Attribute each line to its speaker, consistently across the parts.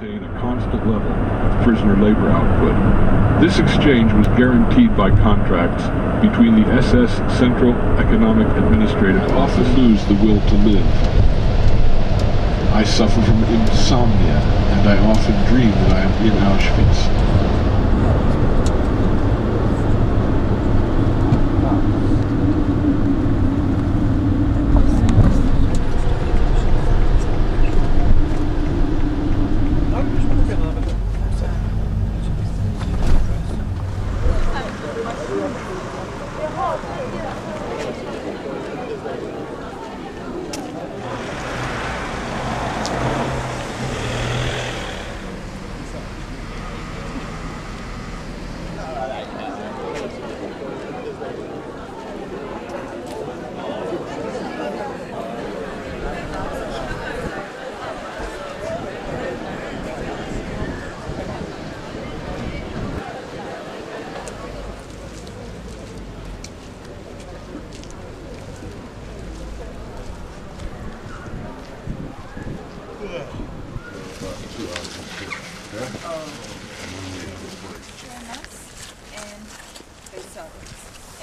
Speaker 1: maintain a constant level of prisoner labor output. This exchange was guaranteed by contracts between the SS Central Economic Administrative Office lose the will to live. I suffer from insomnia, and I often dream that I am in Auschwitz.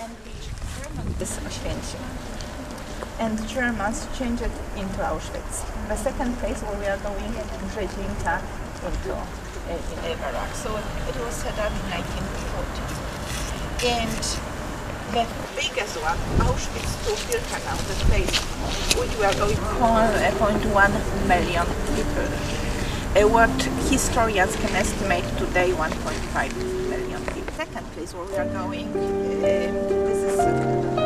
Speaker 2: and and the Germans is Oświęcim. And the Germans changed it into Auschwitz. The second place where we are going is Brzezinka into uh, in Iraq. So it was set up in 1940. And the biggest one, Auschwitz II Birkenau, the place which we are going to 1.1 million people. Uh, what historians can estimate today 1.5 million people. Second place where we are going, uh, this is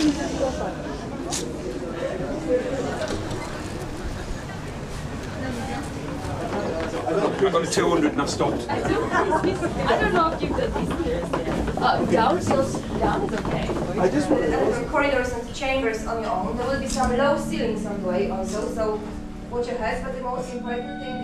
Speaker 3: I've got 200 and I've stopped.
Speaker 4: I don't know if you've got these stairs yet. Uh, down, so down is okay.
Speaker 3: I just want
Speaker 5: corridors and chambers on your own. There will be some low ceilings on the way also, so watch your heads, but the most important thing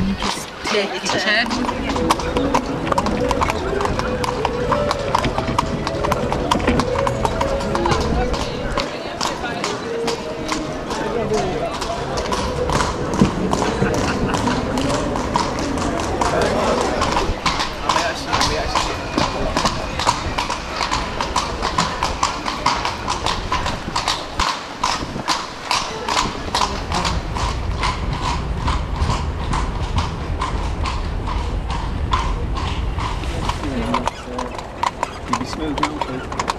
Speaker 6: and you. Just take your
Speaker 7: Meu Deus do céu.